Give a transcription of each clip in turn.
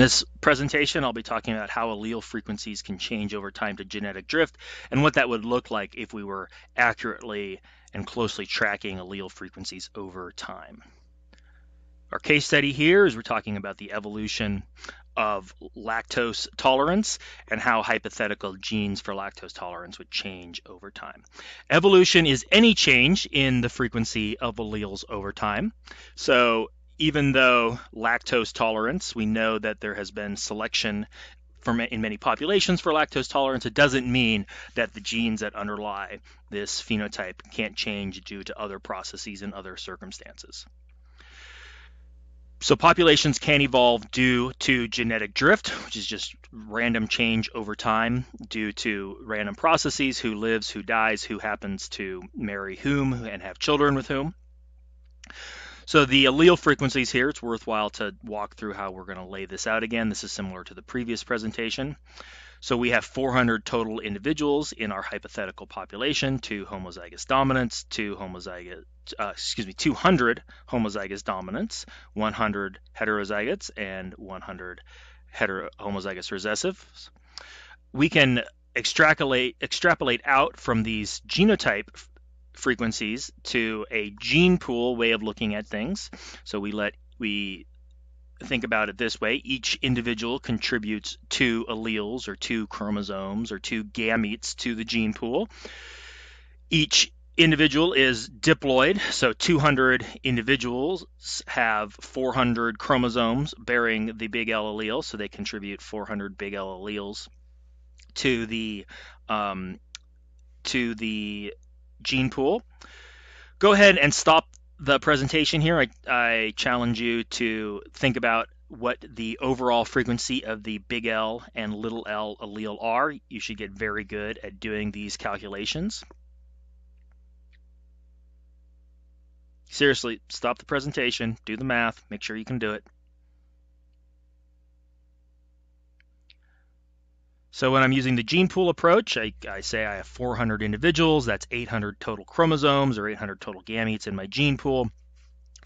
this presentation, I'll be talking about how allele frequencies can change over time to genetic drift and what that would look like if we were accurately and closely tracking allele frequencies over time. Our case study here is we're talking about the evolution of lactose tolerance and how hypothetical genes for lactose tolerance would change over time. Evolution is any change in the frequency of alleles over time. So even though lactose tolerance, we know that there has been selection from in many populations for lactose tolerance, it doesn't mean that the genes that underlie this phenotype can't change due to other processes and other circumstances. So populations can evolve due to genetic drift, which is just random change over time due to random processes, who lives, who dies, who happens to marry whom and have children with whom. So the allele frequencies here, it's worthwhile to walk through how we're going to lay this out again. This is similar to the previous presentation. So we have 400 total individuals in our hypothetical population, two homozygous dominants, two homozygous, uh, excuse me, 200 homozygous dominants, 100 heterozygotes, and 100 hetero homozygous recessives. We can extrapolate extrapolate out from these genotype frequencies to a gene pool way of looking at things. So we let we think about it this way each individual contributes two alleles or two chromosomes or two gametes to the gene pool. Each individual is diploid, so 200 individuals have 400 chromosomes bearing the big L allele, so they contribute 400 big L alleles to the um, to the gene pool. Go ahead and stop the presentation here, I, I challenge you to think about what the overall frequency of the big L and little l allele are. You should get very good at doing these calculations. Seriously, stop the presentation, do the math, make sure you can do it. So when I'm using the gene pool approach, I, I, say I have 400 individuals, that's 800 total chromosomes or 800 total gametes in my gene pool,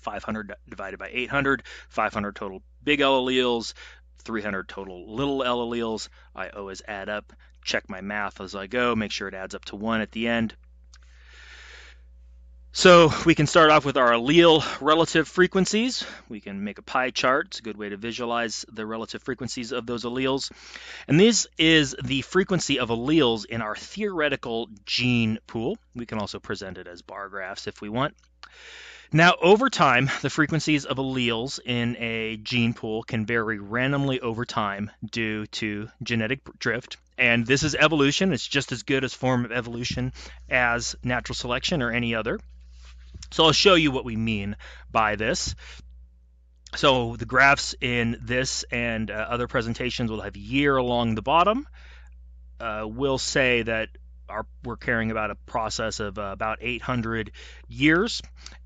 500 divided by 800, 500 total big L alleles, 300 total little L alleles. I always add up, check my math as I go, make sure it adds up to 1 at the end. So we can start off with our allele relative frequencies. We can make a pie chart. It's a good way to visualize the relative frequencies of those alleles. And this is the frequency of alleles in our theoretical gene pool. We can also present it as bar graphs if we want. Now, over time, the frequencies of alleles in a gene pool can vary randomly over time due to genetic drift. And this is evolution. It's just as good a form of evolution as natural selection or any other. So I'll show you what we mean by this. So the graphs in this and uh, other presentations will have year along the bottom. Uh, we'll say that our, we're caring about a process of uh, about 800 years,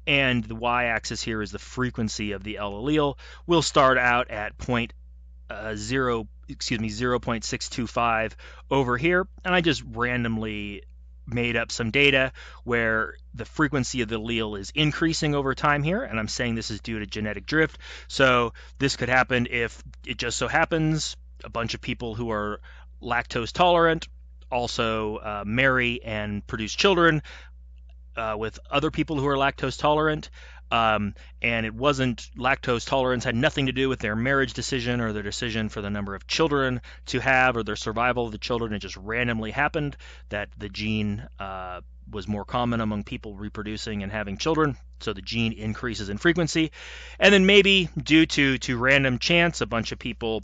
and the y-axis here is the frequency of the L allele. We'll start out at point uh, zero, excuse me, 0.625 over here, and I just randomly made up some data where the frequency of the allele is increasing over time here, and I'm saying this is due to genetic drift. So this could happen if it just so happens a bunch of people who are lactose tolerant also uh, marry and produce children uh, with other people who are lactose tolerant. Um, and it wasn't lactose tolerance had nothing to do with their marriage decision or their decision for the number of children to have or their survival of the children. It just randomly happened that the gene uh, was more common among people reproducing and having children, so the gene increases in frequency. And then maybe due to to random chance, a bunch of people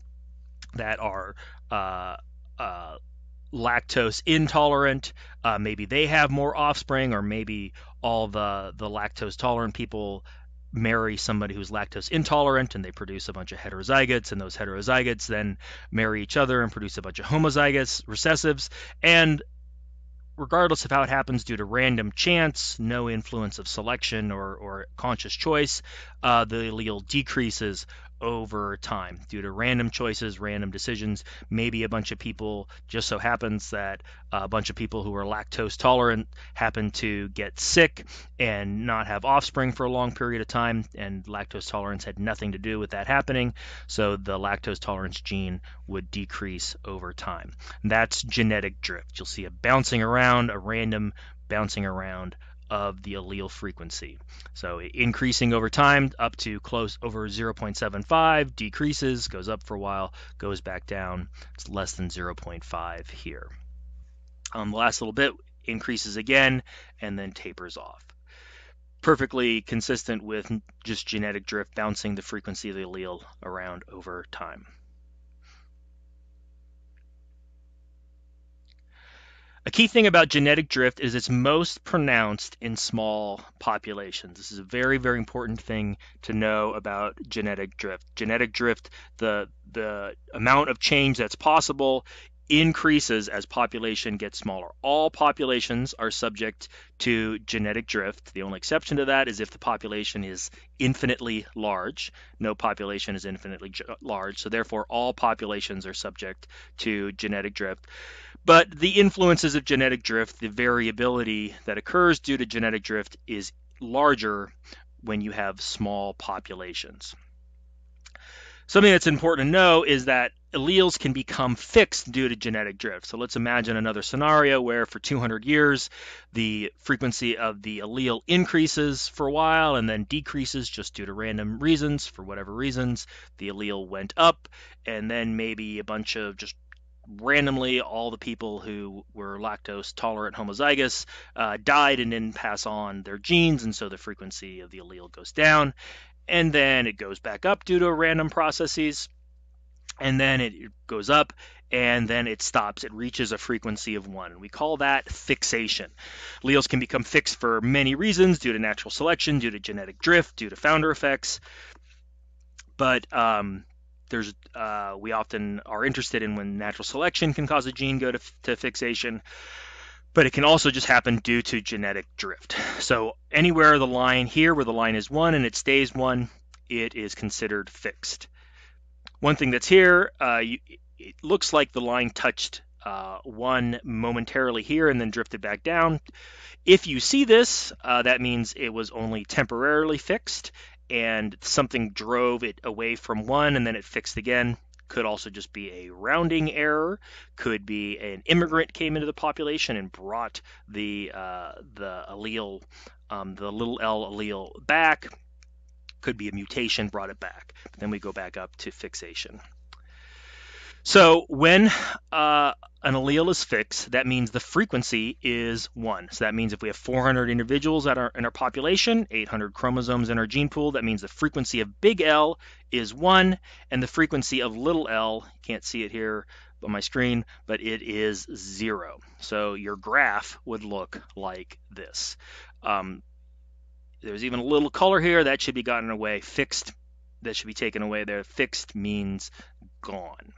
that are uh, uh, lactose intolerant. Uh, maybe they have more offspring, or maybe all the the lactose tolerant people marry somebody who's lactose intolerant and they produce a bunch of heterozygotes and those heterozygotes then marry each other and produce a bunch of homozygous recessives and regardless of how it happens due to random chance no influence of selection or, or conscious choice uh, the allele decreases over time due to random choices, random decisions. Maybe a bunch of people, just so happens that a bunch of people who are lactose tolerant happen to get sick and not have offspring for a long period of time, and lactose tolerance had nothing to do with that happening. So the lactose tolerance gene would decrease over time. That's genetic drift. You'll see a bouncing around, a random bouncing around of the allele frequency. So increasing over time up to close over 0.75, decreases, goes up for a while, goes back down. It's less than 0.5 here. Um, the last little bit increases again and then tapers off. Perfectly consistent with just genetic drift bouncing the frequency of the allele around over time. Key thing about genetic drift is it's most pronounced in small populations. This is a very, very important thing to know about genetic drift. Genetic drift, the the amount of change that's possible increases as population gets smaller. All populations are subject to genetic drift. The only exception to that is if the population is infinitely large. No population is infinitely large, so therefore all populations are subject to genetic drift. But the influences of genetic drift, the variability that occurs due to genetic drift is larger when you have small populations. Something that's important to know is that alleles can become fixed due to genetic drift. So let's imagine another scenario where for 200 years the frequency of the allele increases for a while and then decreases just due to random reasons. For whatever reasons, the allele went up, and then maybe a bunch of just randomly all the people who were lactose tolerant homozygous uh, died and didn't pass on their genes, and so the frequency of the allele goes down and then it goes back up due to random processes, and then it goes up, and then it stops. It reaches a frequency of one. We call that fixation. Alleles can become fixed for many reasons due to natural selection, due to genetic drift, due to founder effects. But um, there's uh, we often are interested in when natural selection can cause a gene go to, to fixation but it can also just happen due to genetic drift. So anywhere the line here where the line is 1 and it stays 1, it is considered fixed. One thing that's here, uh, you, it looks like the line touched uh, 1 momentarily here and then drifted back down. If you see this, uh, that means it was only temporarily fixed and something drove it away from 1 and then it fixed again. Could also just be a rounding error. Could be an immigrant came into the population and brought the uh, the allele um, the little l allele back. Could be a mutation brought it back. Then we go back up to fixation so when uh, an allele is fixed, that means the frequency is 1. So that means if we have 400 individuals in our population, 800 chromosomes in our gene pool, that means the frequency of big L is 1, and the frequency of little l, you can't see it here on my screen, but it is 0. So your graph would look like this. Um, there's even a little color here that should be gotten away. Fixed, that should be taken away there. Fixed means gone.